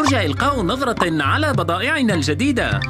يرجى إلقاء نظرة على بضائعنا الجديدة.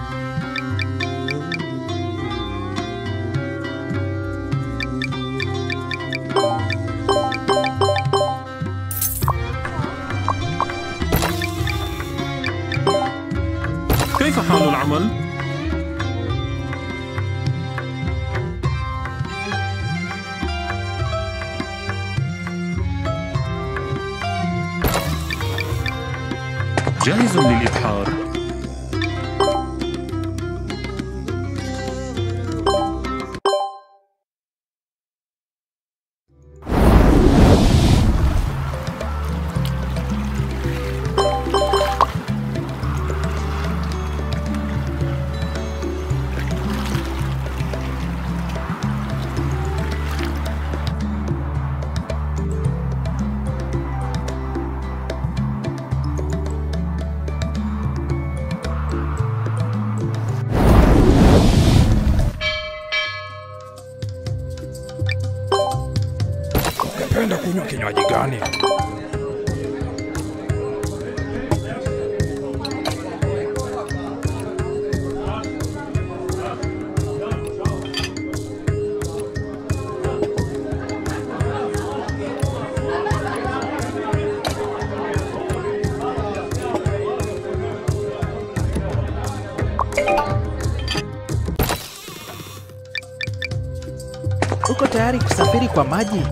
Kwa maji?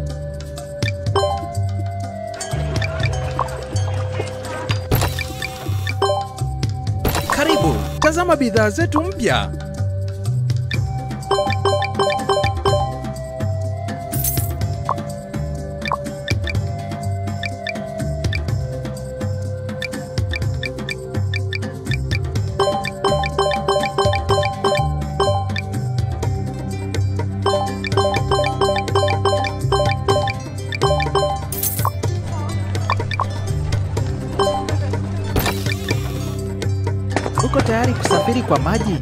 Karibu, tazama bidhaa zetu mpya. Kwa maji?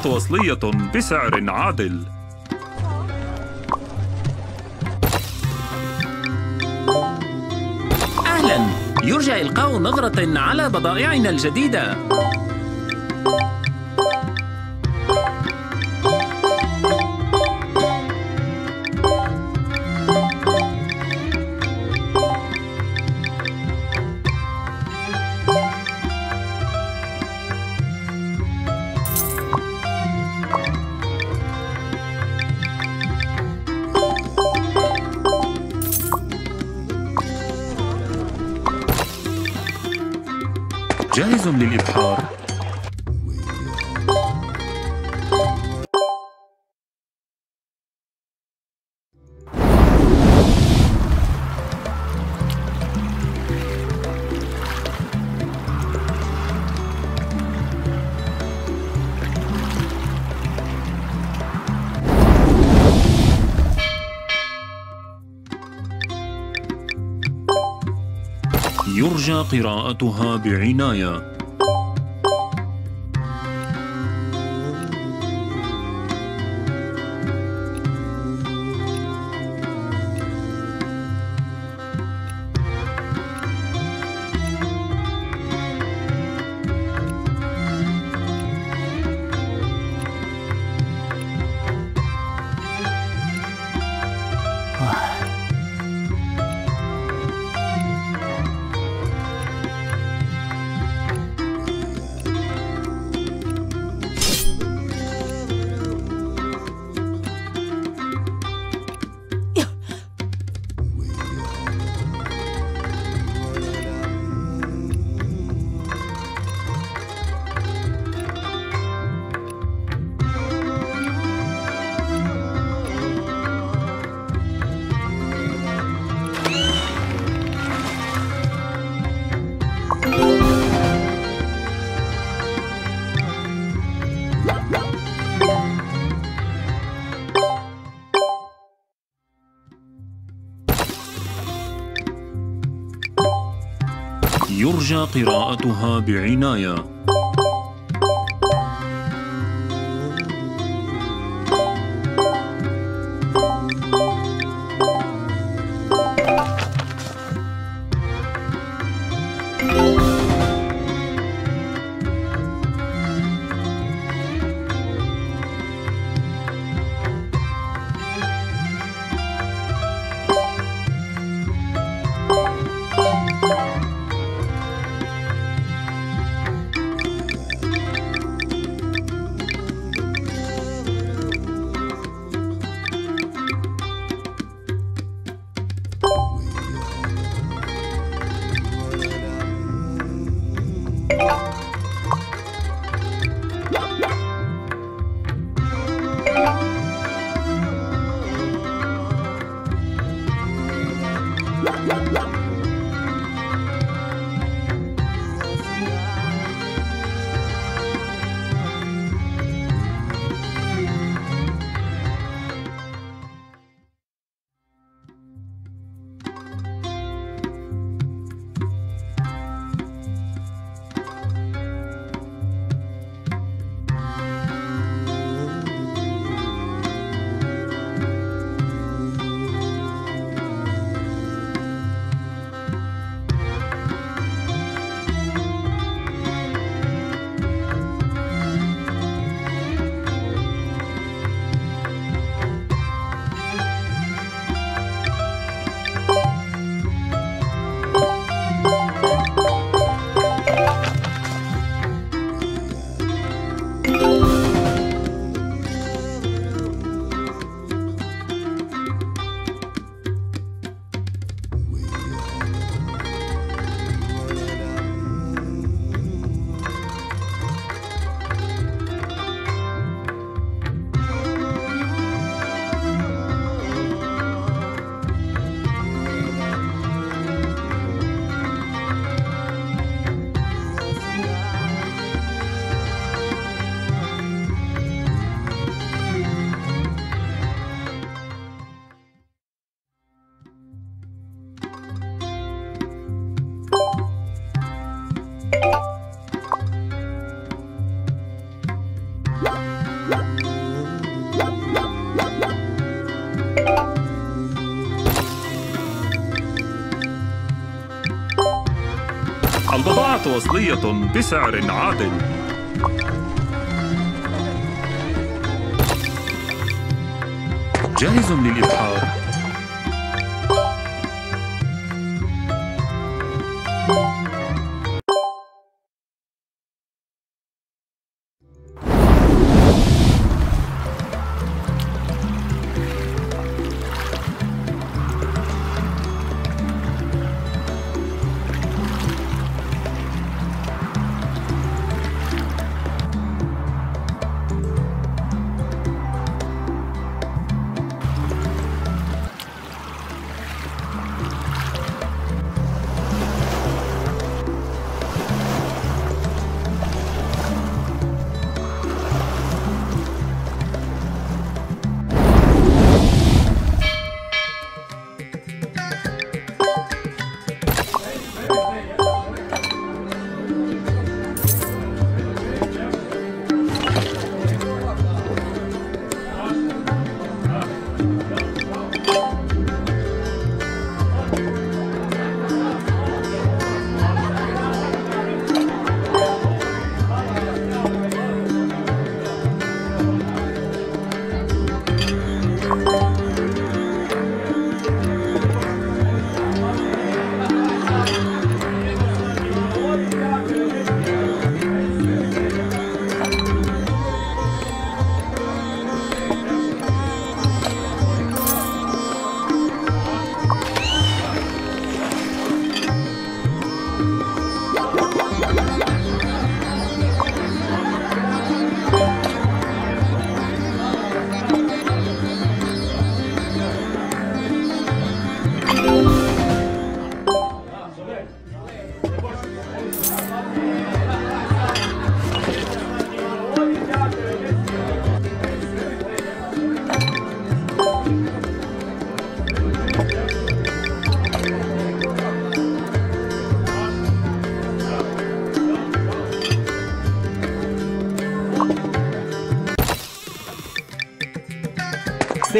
البضاعة وصلية بسعر عادل. أهلا. يرجى إلقاء نظرة على بضائعنا الجديدة. قراءتها بعناية. قراءتها بعناية. البضاعة وصلية بسعر عادل. جاهز للإبحار.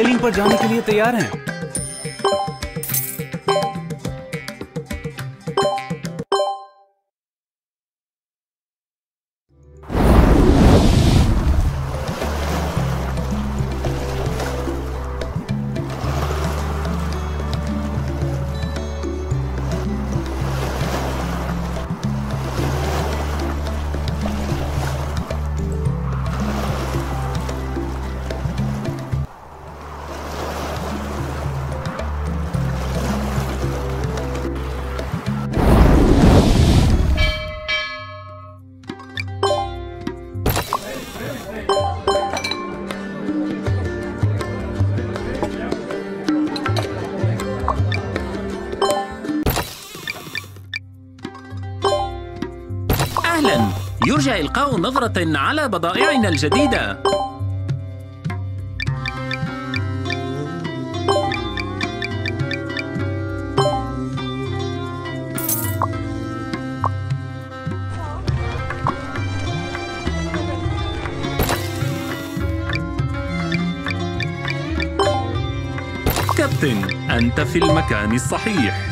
Sailing पर जाने के लिए तैयार हैं। يرجى إلقاء نظرة على بضائعنا الجديدة. كابتن أنت في المكان الصحيح.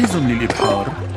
جاهز للإبحار؟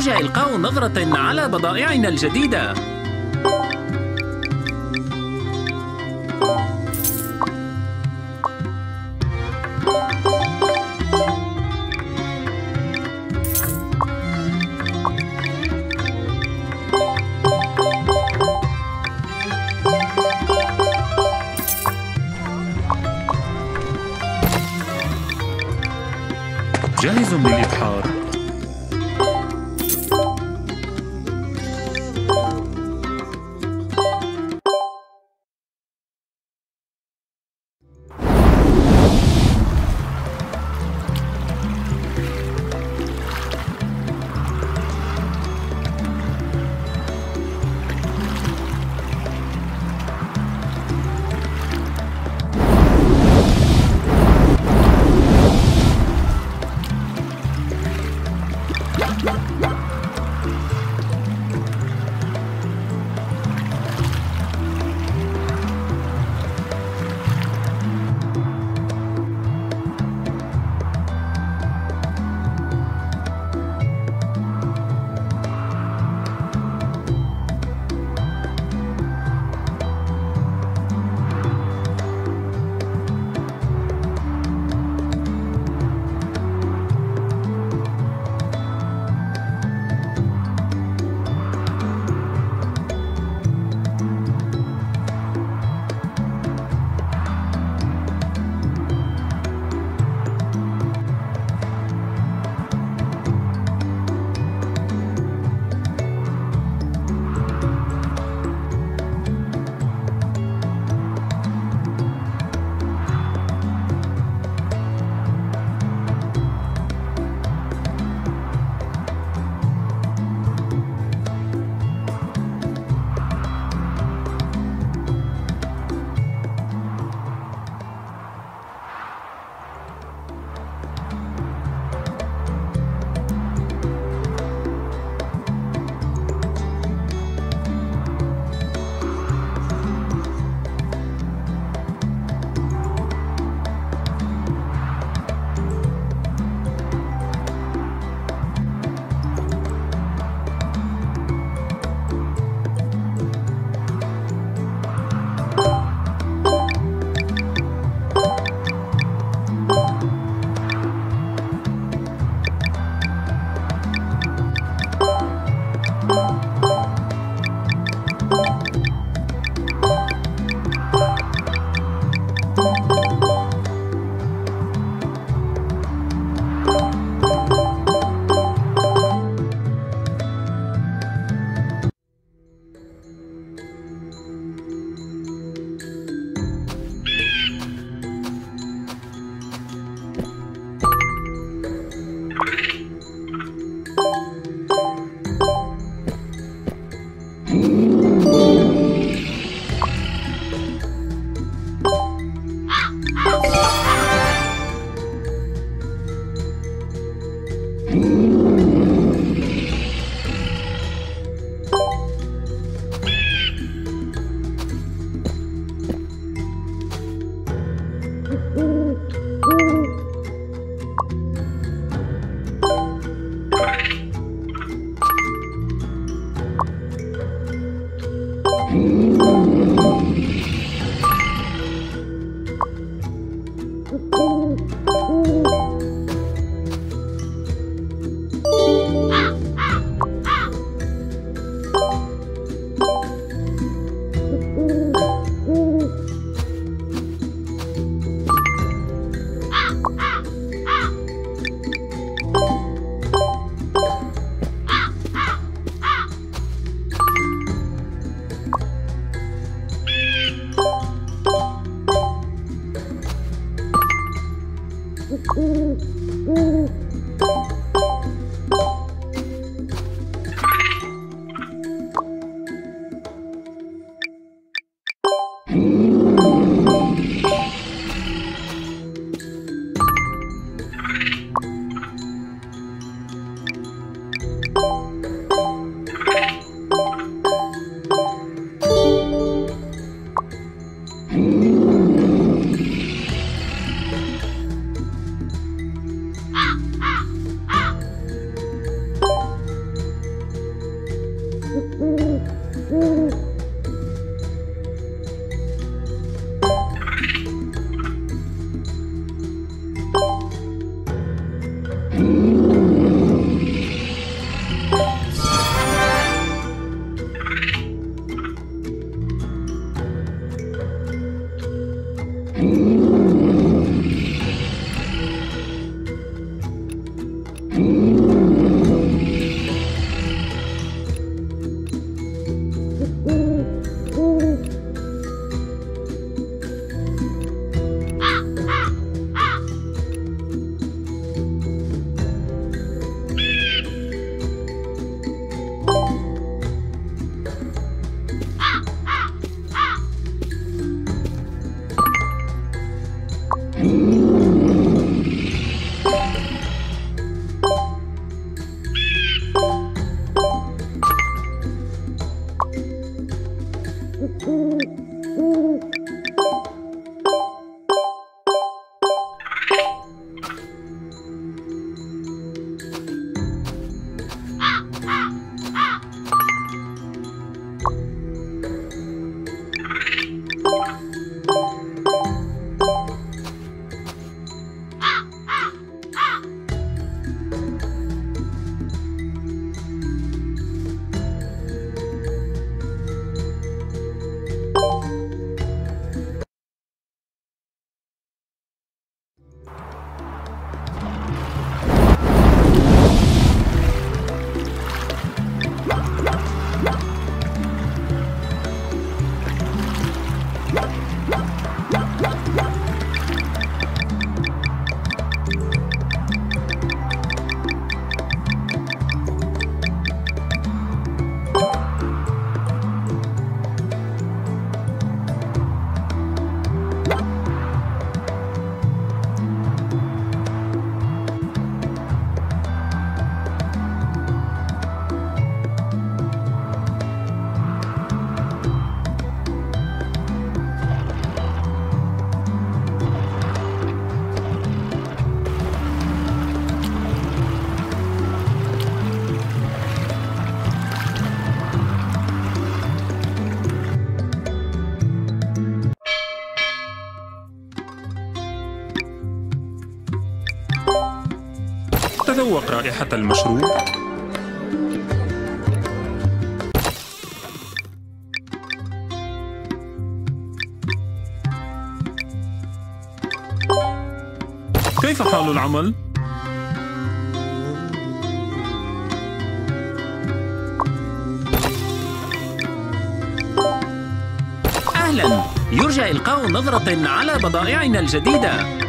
يرجى إلقاء نظرة على بضائعنا الجديدة. جاهز للإبحار. تذوق رائحة المشروب. كيف حال العمل؟ أهلا. يرجى إلقاء نظرة على بضائعنا الجديدة.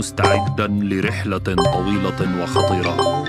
مستعدا لرحلة طويلة وخطيرة.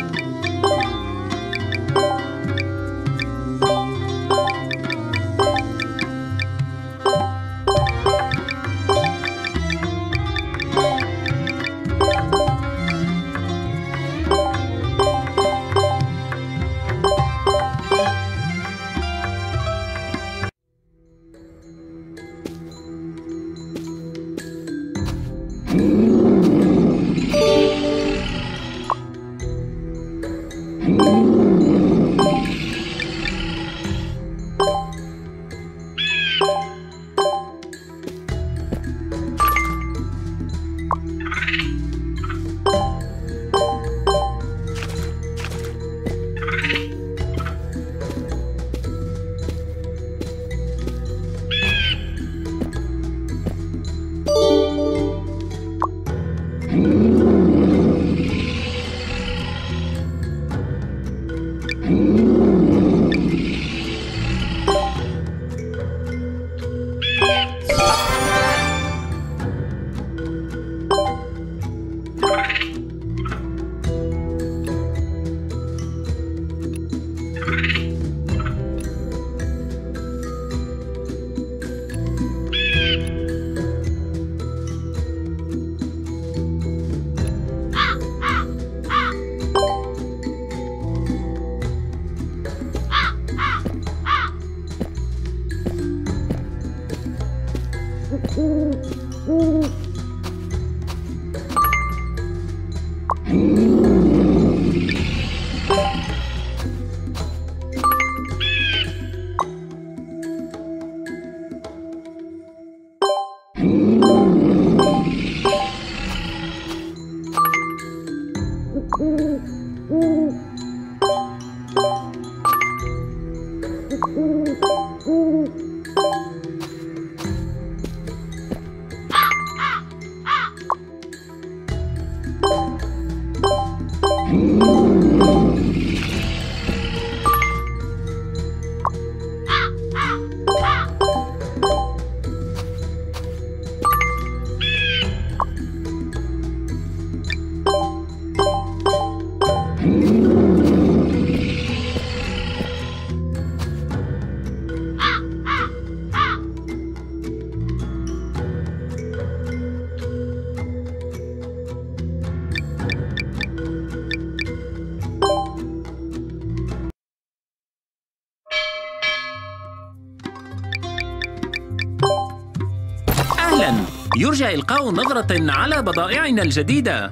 يرجى إلقاء نظرة على بضائعنا الجديدة.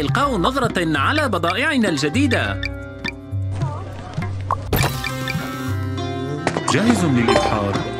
إلقاء نظرة على بضائعنا الجديدة جاهز للإبحار؟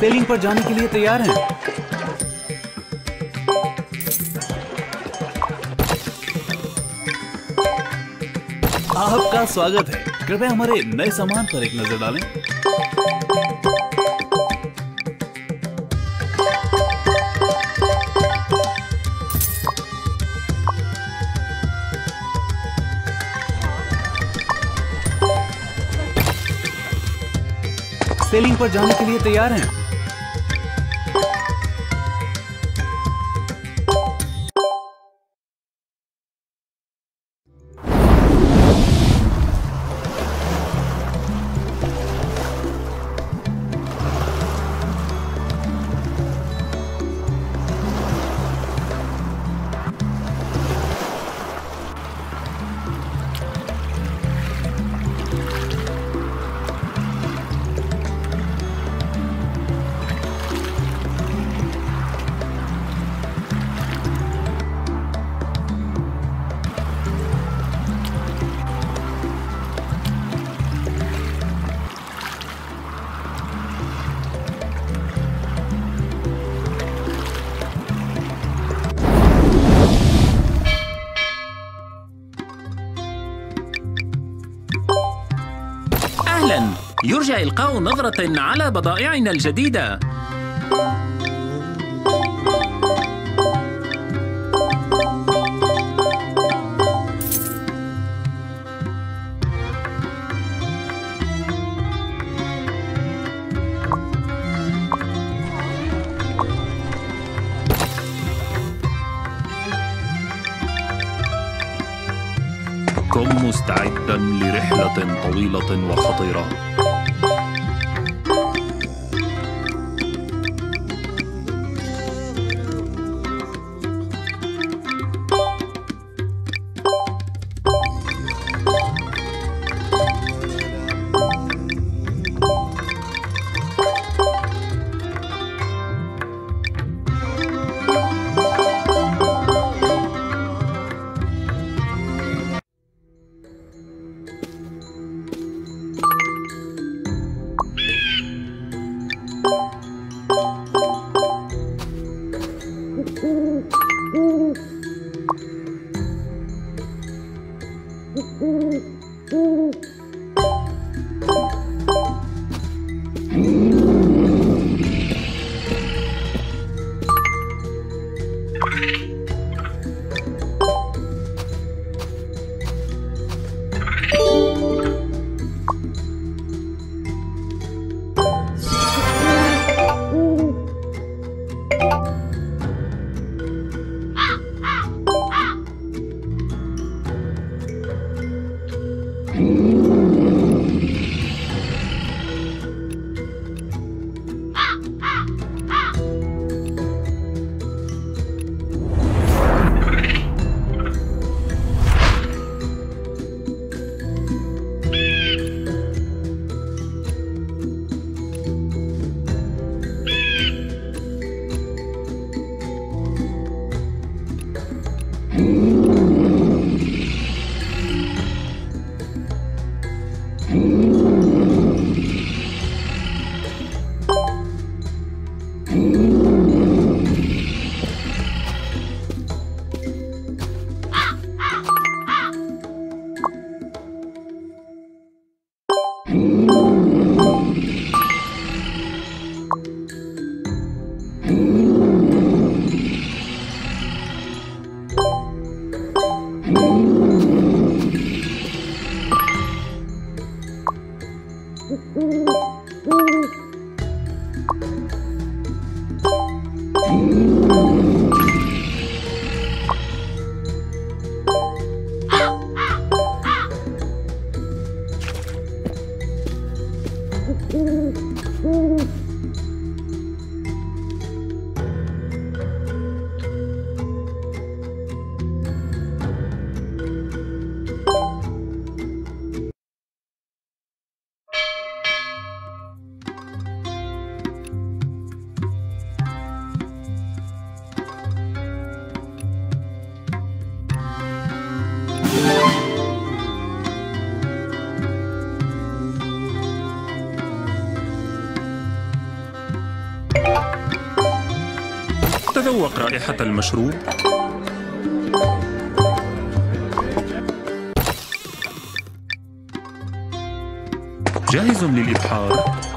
सेलिंग पर जाने के लिए तैयार हैं। आपका स्वागत है। कृपया हमारे नए सामान पर एक नज़र डालें। सेलिंग पर जाने के लिए तैयार हैं। يرجى إلقاء نظرة على بضائعنا الجديدة. كن مستعدا لرحلة طويلة وخطيرة. تذوق رائحة المشروب. جاهز للإبحار.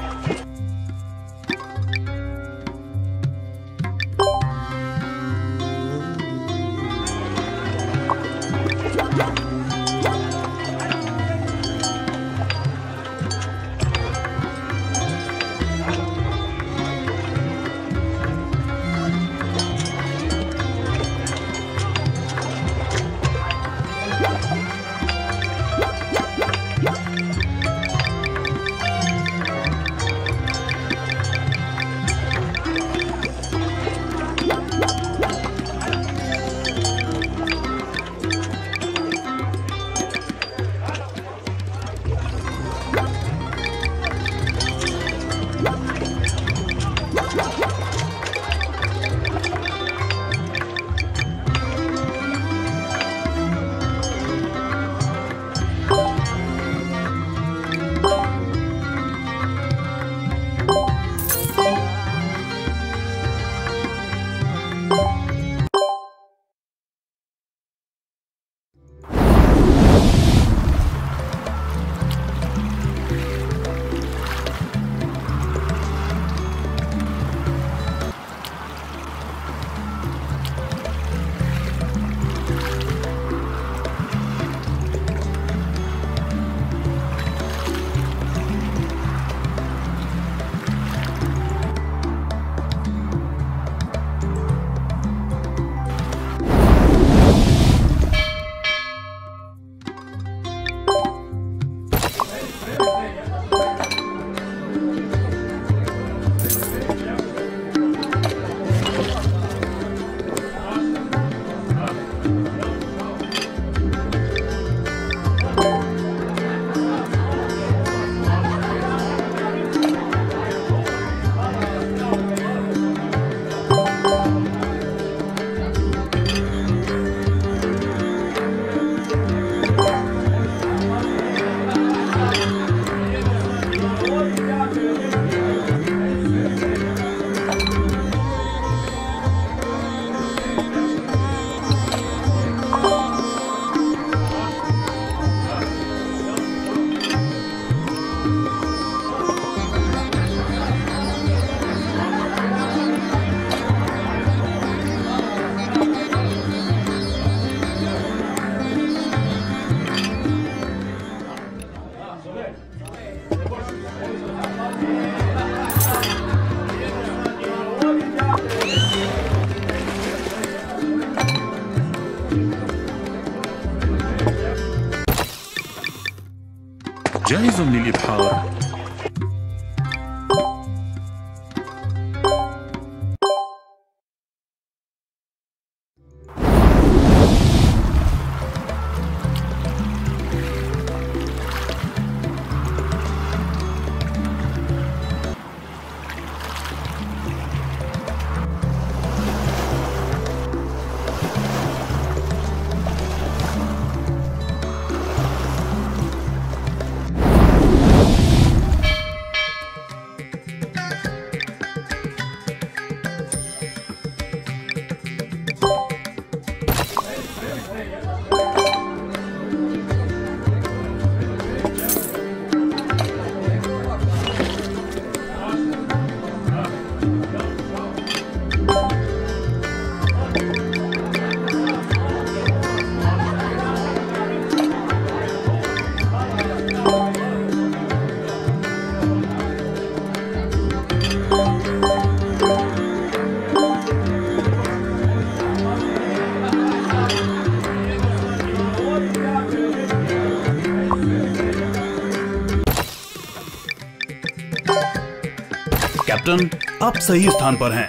कैप्टन आप सही स्थान पर हैं।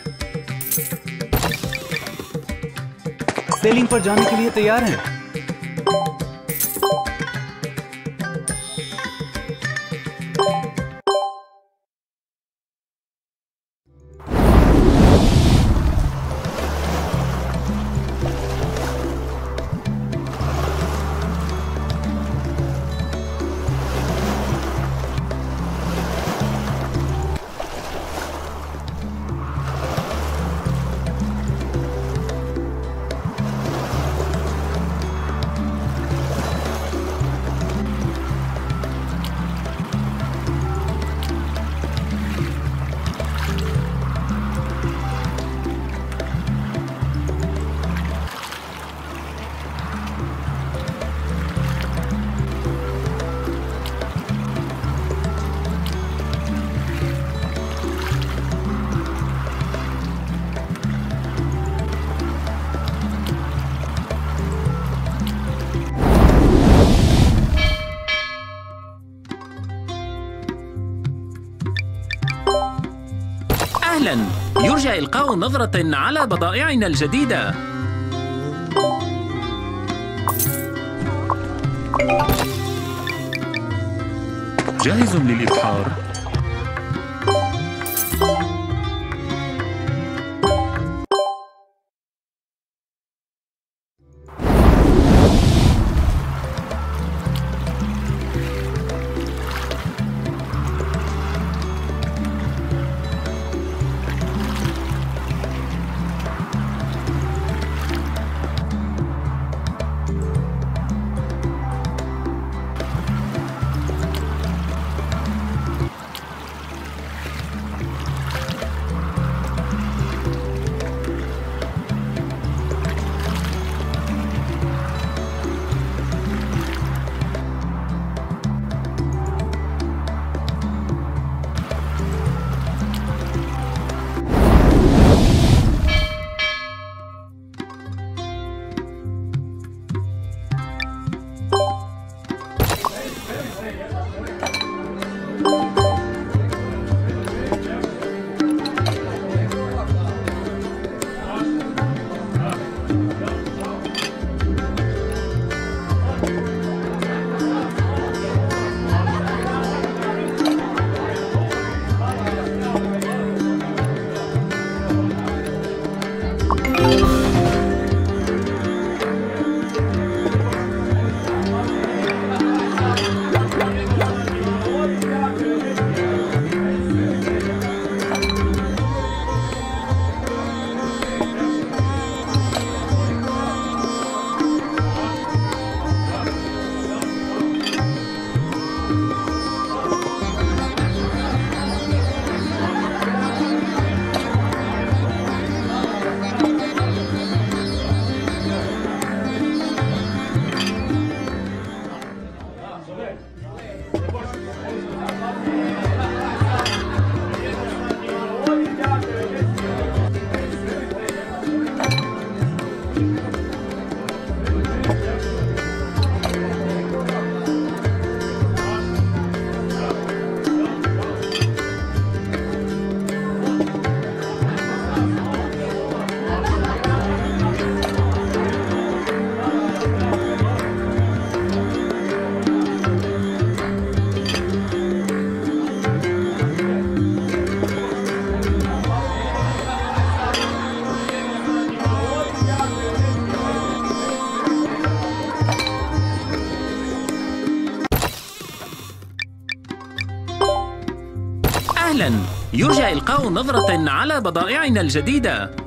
सेलिंग पर जाने के लिए तैयार हैं? يرجى إلقاء نظرة على بضائعنا الجديدة. جاهز للإبحار؟ يرجى إلقاء نظرة على بضائعنا الجديدة.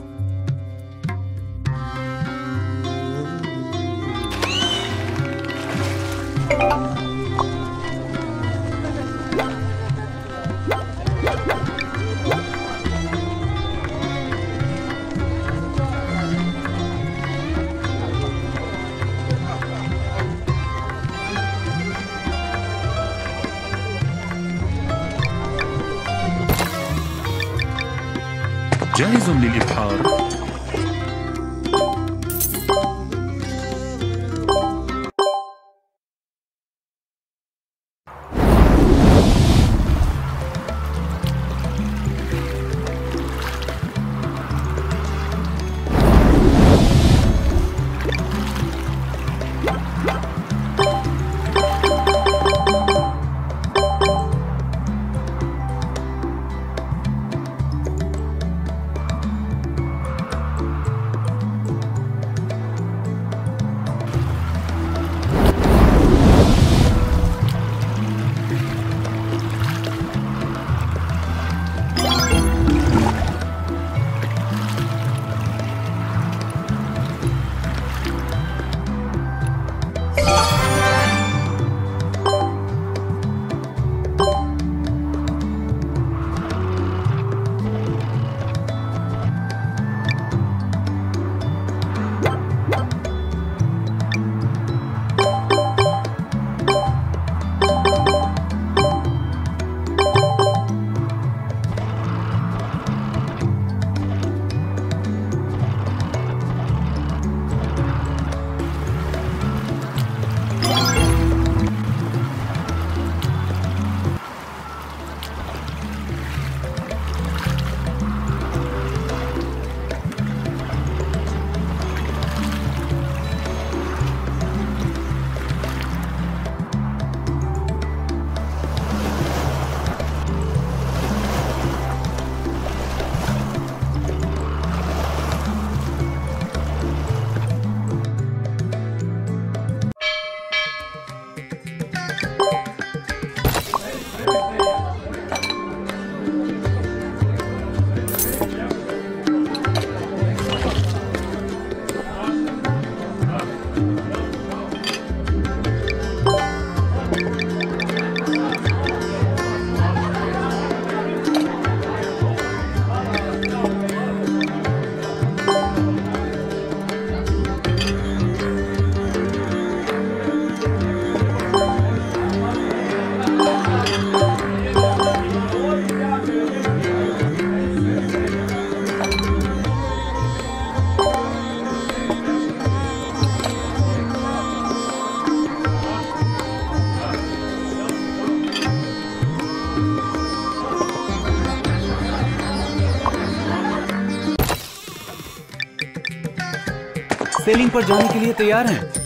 पर जाने के लिए तैयार हैं।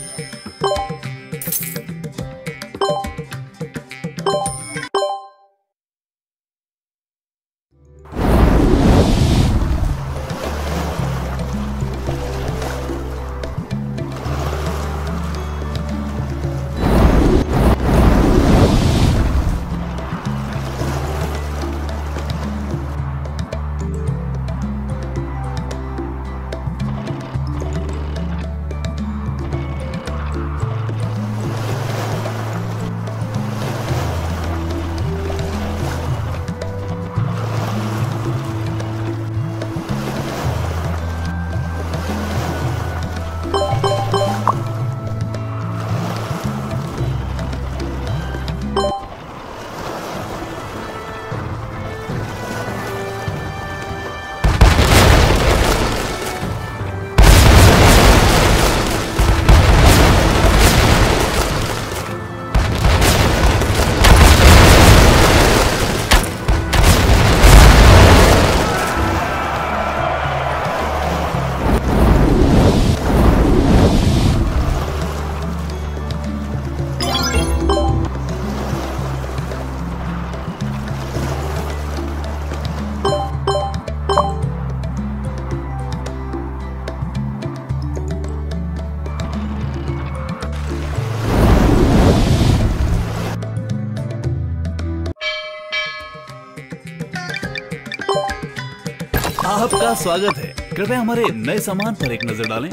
आपका स्वागत है। कृपया हमारे नए सामान पर एक नज़र डालें।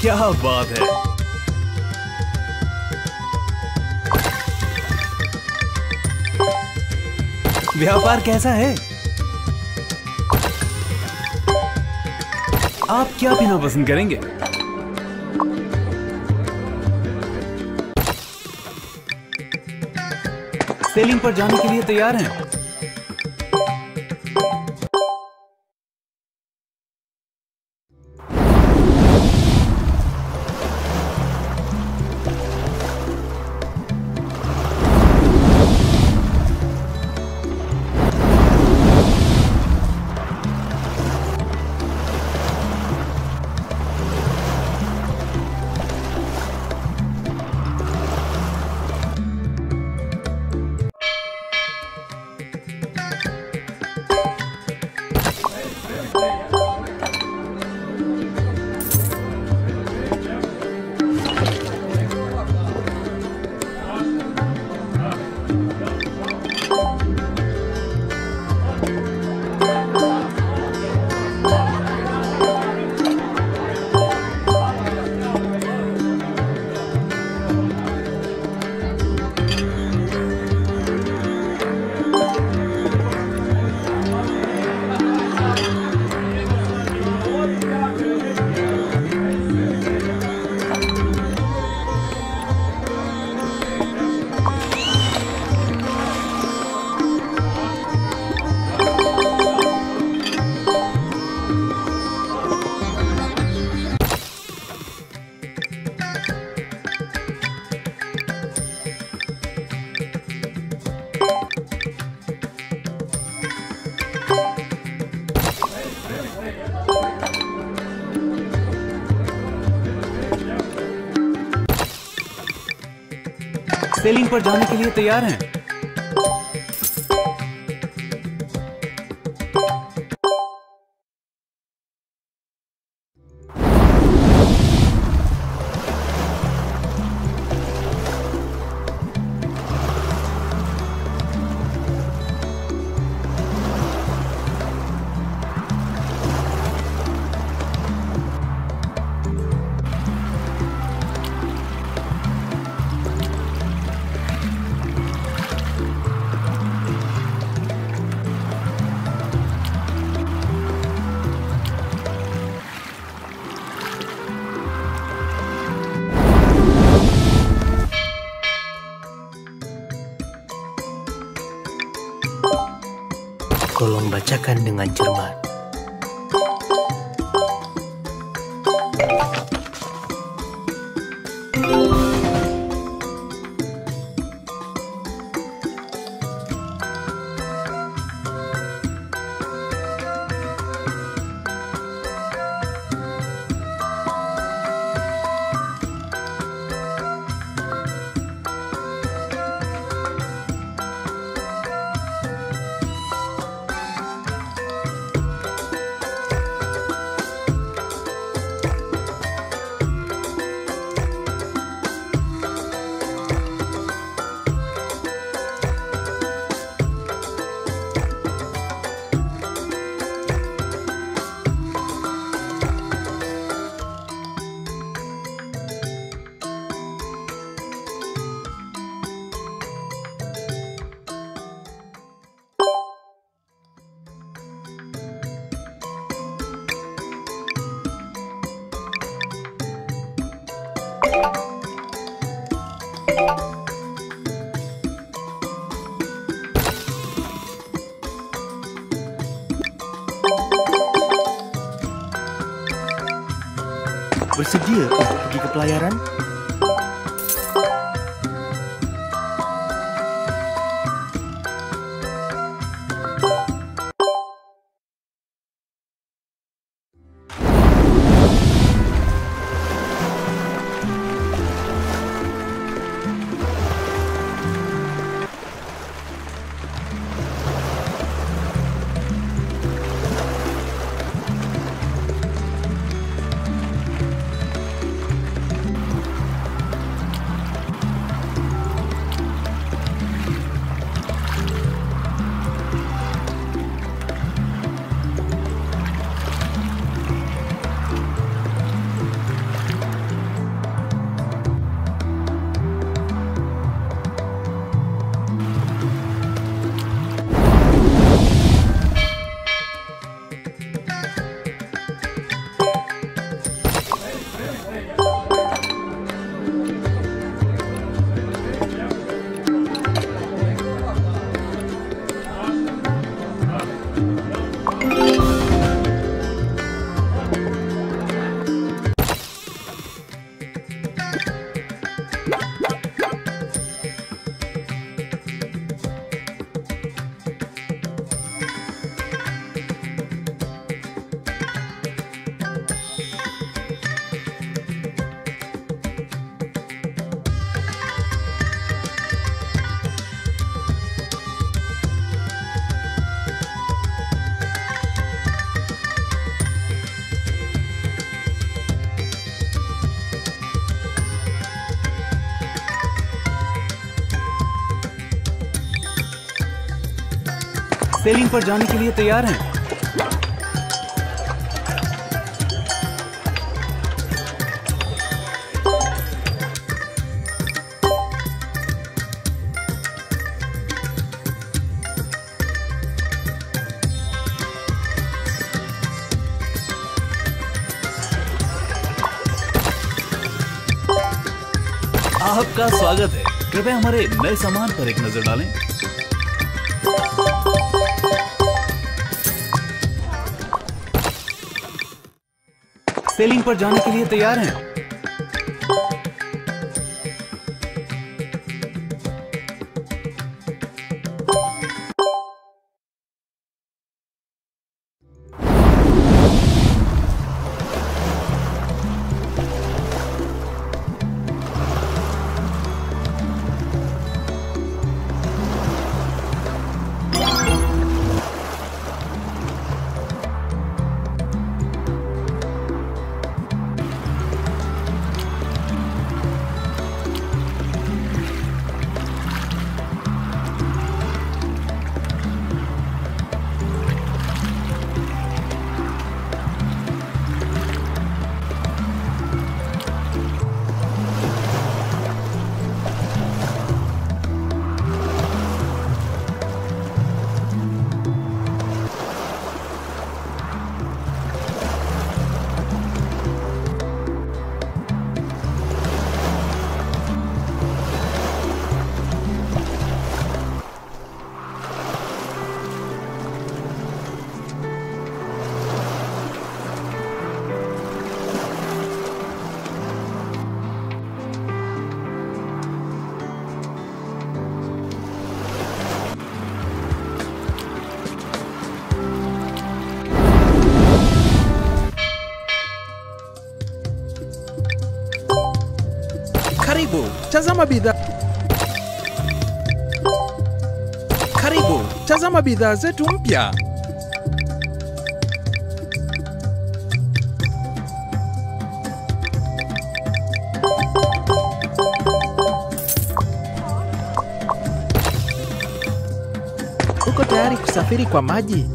क्या बात है। व्यापार कैसा है? आप क्या पीना पसंद करेंगे? सेलिंग पर जाने के लिए तैयार हैं। सेलिंग पर जाने के लिए तैयार हैं। dengan cermat. Bersedia untuk pergi ke pelayaran? पर जाने के लिए तैयार हैं। आपका स्वागत है। कृपया हमारे नए सामान पर एक नज़र डालें। सेलिंग पर जाने के लिए तैयार हैं। Tazama bidhaa. Karibu, tazama bidhaa zetu mpya. Uko tayari kusafiri kwa maji?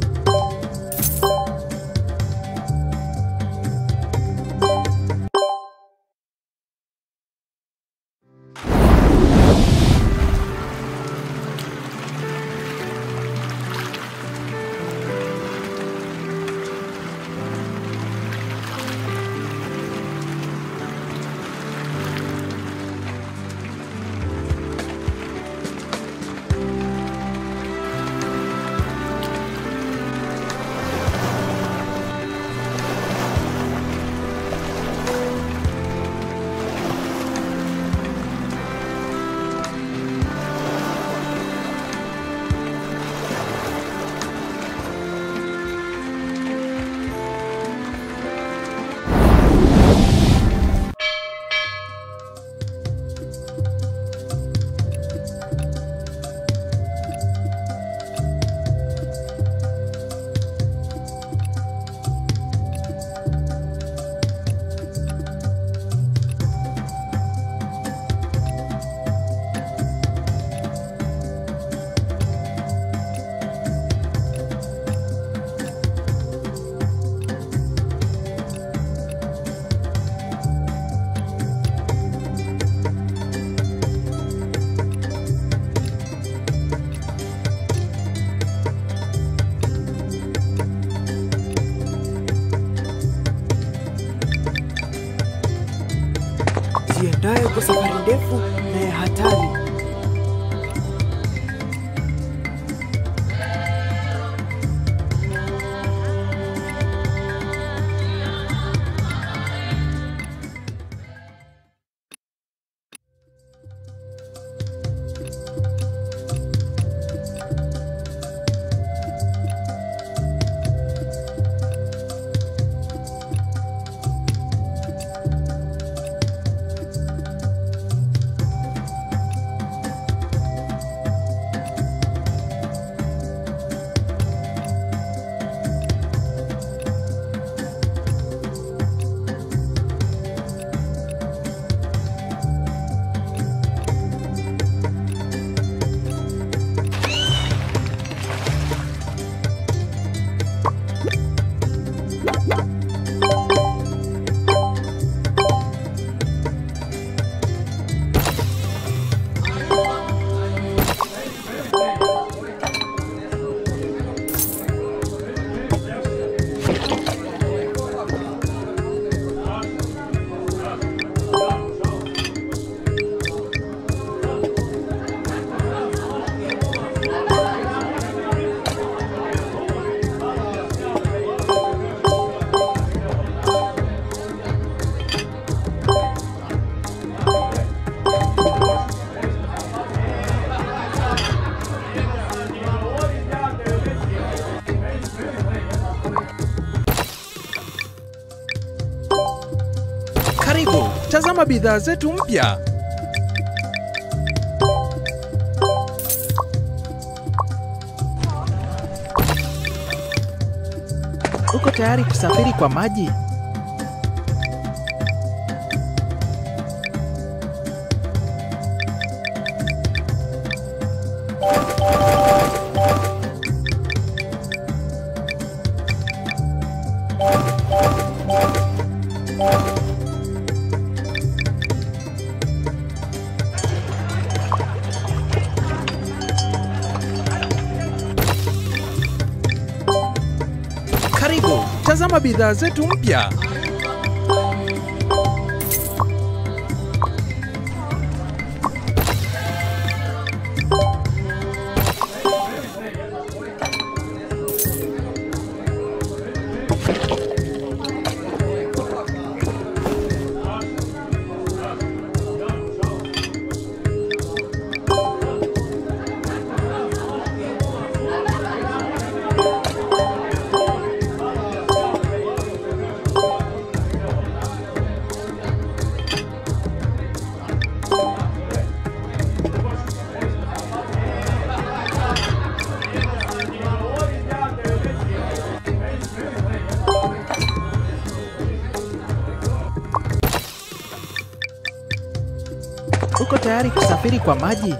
Bidhaa zetu mpya. Uko tayari kusafiri kwa maji? ajenda zetu mpya. Kusafiri kwa maji?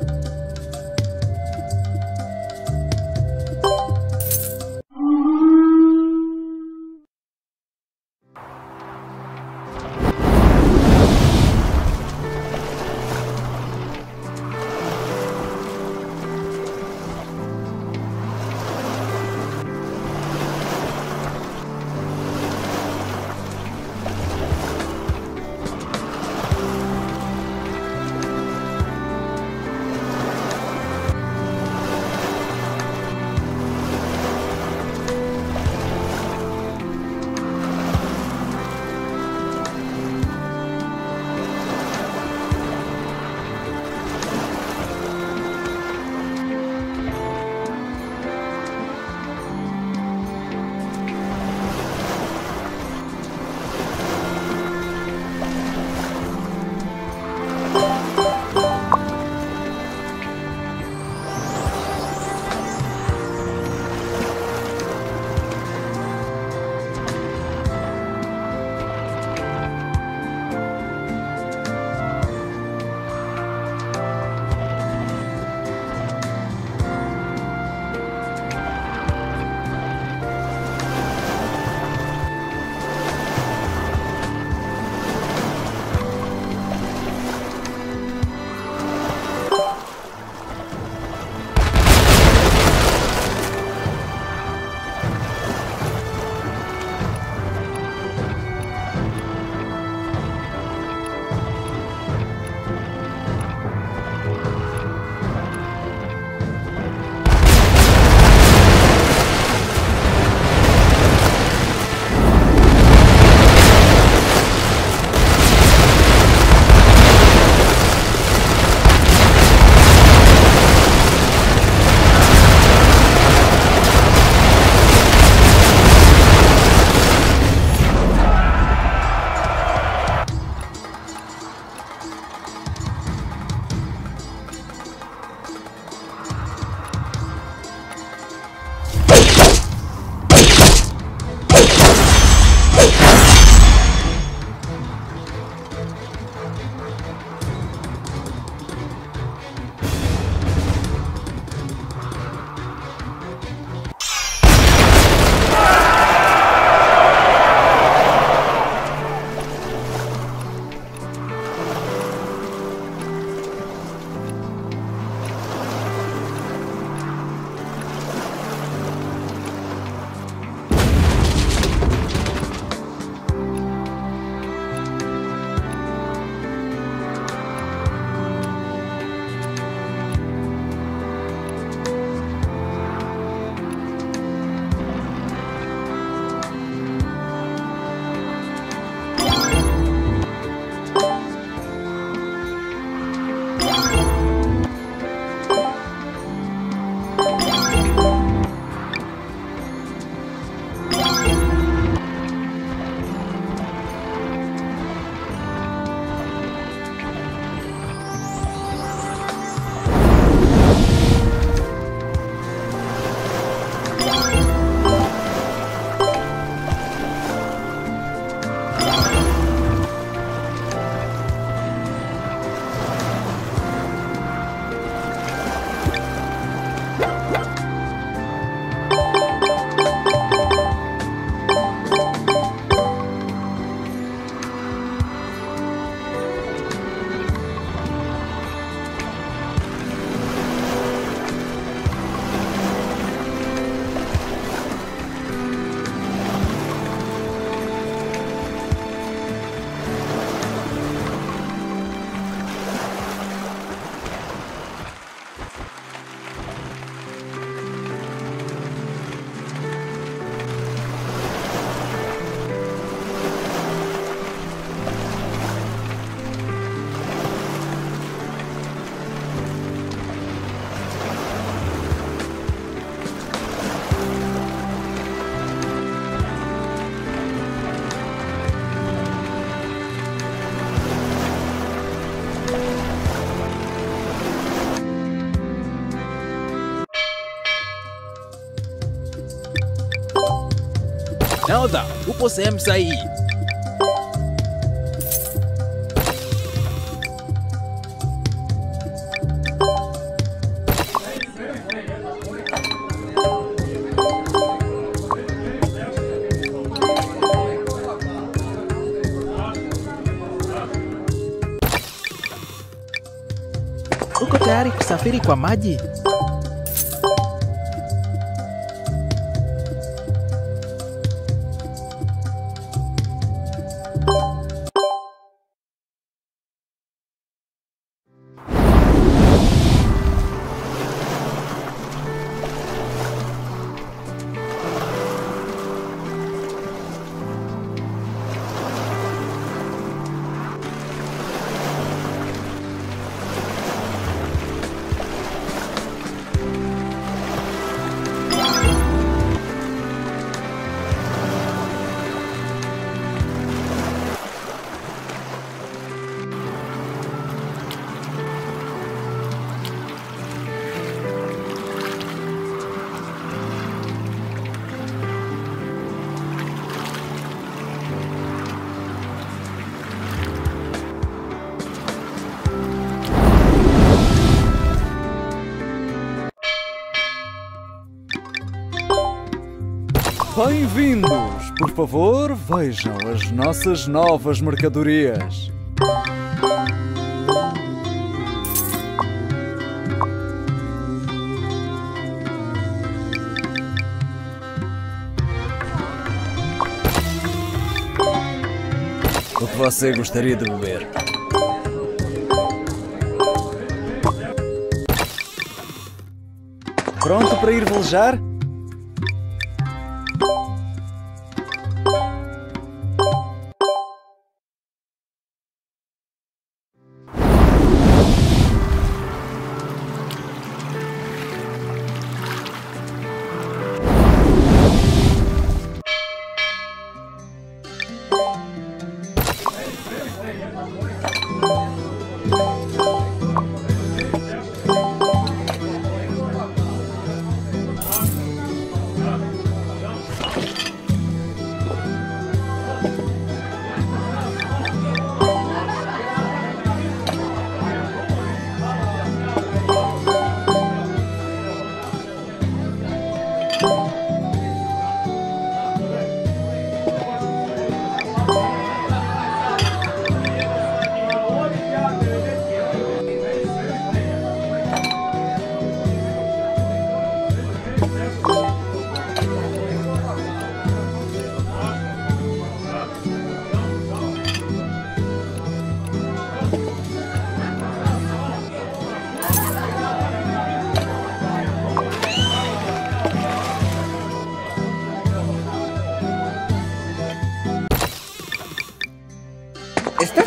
Nahodha, upo sehemu sahihi. Uko tayari kusafiri kwa maji? Bem-vindos! Por favor, vejam as nossas novas mercadorias. O que você gostaria de beber? Pronto para ir velejar?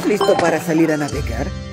¿Estás listo para salir a navegar?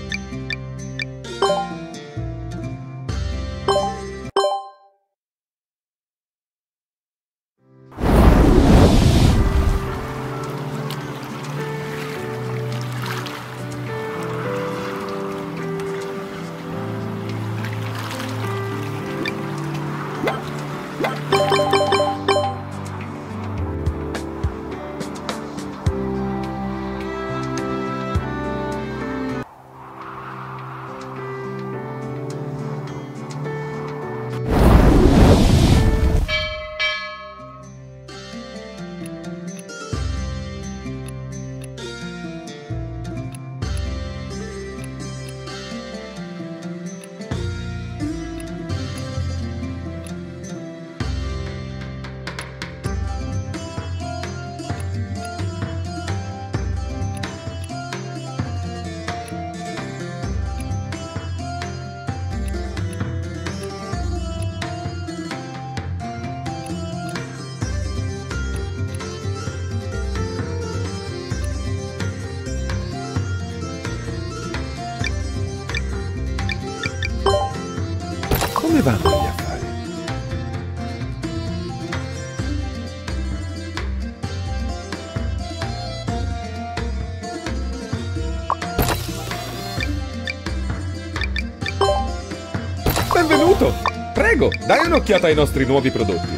Prego, dai un'occhiata ai nostri nuovi prodotti.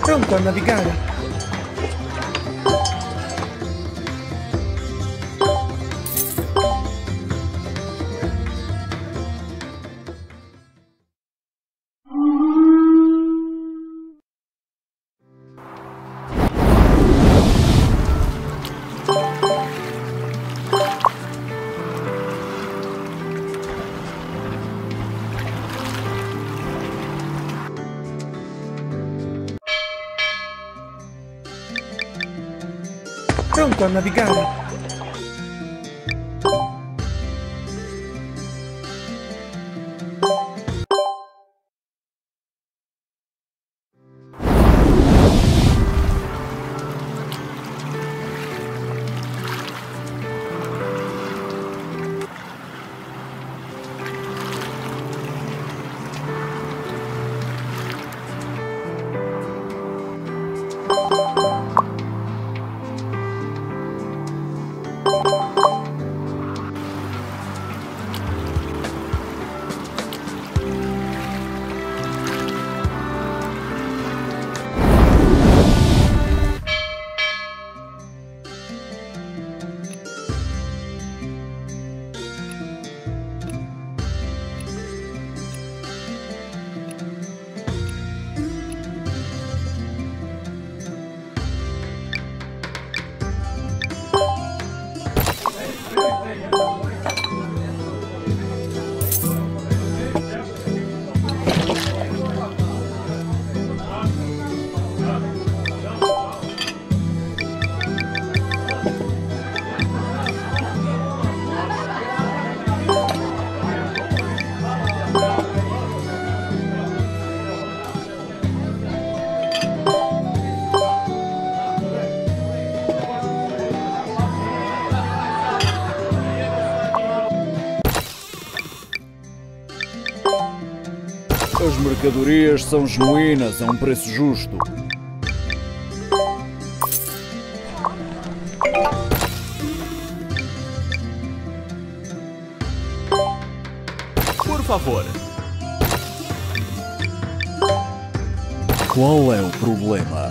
Pronto a navigare? A navigare? Mercadorias são genuínas a um preço justo. Por favor, Qual é o problema?